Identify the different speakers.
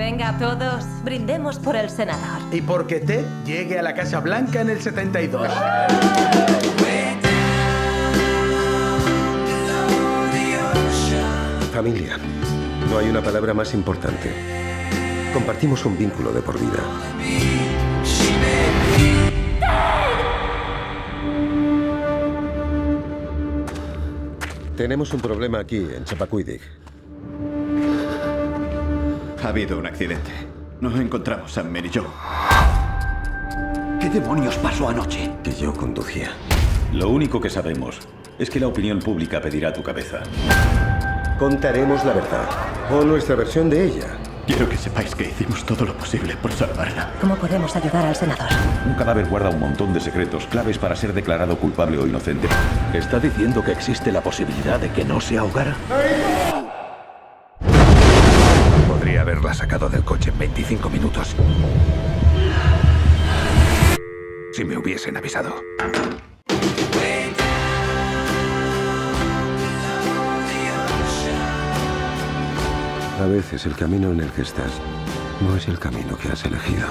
Speaker 1: Venga, todos, brindemos por el senador.
Speaker 2: Y porque Ted llegue a la Casa Blanca en el 72.
Speaker 3: Familia. No hay una palabra más importante. Compartimos un vínculo de por vida. Tenemos un problema aquí, en Chapacuidic.
Speaker 4: Ha habido un accidente. Nos encontramos a Mary Jo. ¿Qué demonios pasó anoche?
Speaker 3: Que yo conducía.
Speaker 5: Lo único que sabemos es que la opinión pública pedirá tu cabeza.
Speaker 3: Contaremos la verdad. O nuestra versión de ella.
Speaker 4: Quiero que sepáis que hicimos todo lo posible por salvarla.
Speaker 1: ¿Cómo podemos ayudar al senador?
Speaker 5: Un cadáver guarda un montón de secretos claves para ser declarado culpable o inocente.
Speaker 6: ¿Está diciendo que existe la posibilidad de que no se ahogara? Haberla sacado del coche en 25 minutos. Si me hubiesen avisado.
Speaker 3: A veces el camino en el que estás no es el camino que has elegido.